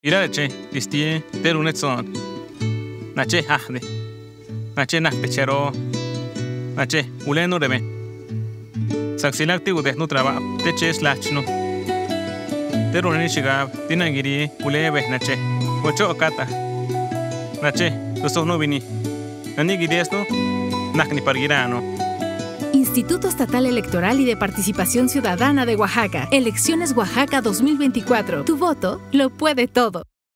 Mira, che, tisti te lunet son. Nache, ahde. Nache, nahte, chero. Nache, uleno reme. Saxilak tigu desnu traba, te che es lachno. Te lunet chigab, tinagiri, Na nache. Ocho okata. Nache, los ojos no vini. Nani giri esno, nakni pargirano. Nache, Instituto Estatal Electoral y de Participación Ciudadana de Oaxaca. Elecciones Oaxaca 2024. Tu voto lo puede todo.